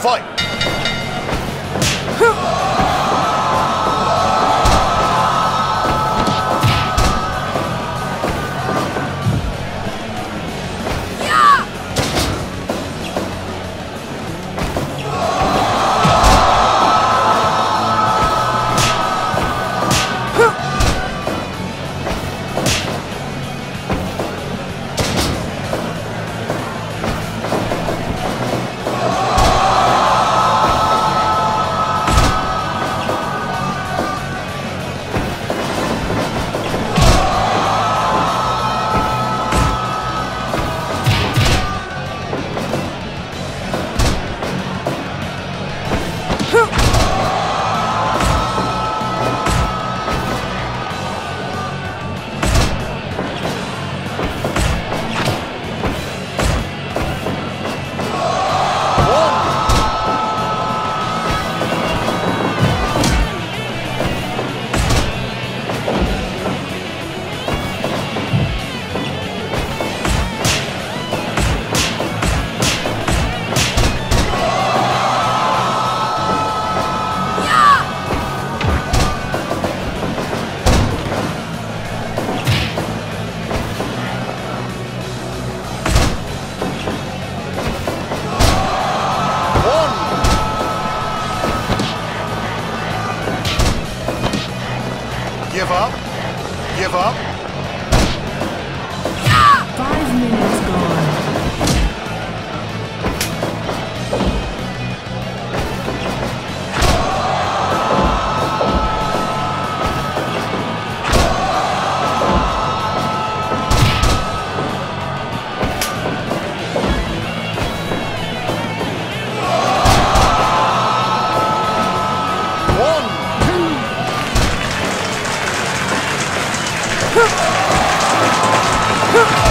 fight. Give up. Give up. Huh!